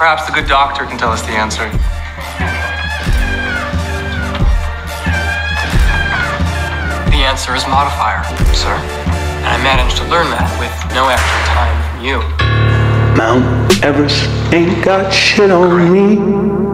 Perhaps the good doctor can tell us the answer. The answer is modifier, sir. And I managed to learn that with no extra time from you. Mount Everest ain't got shit on me.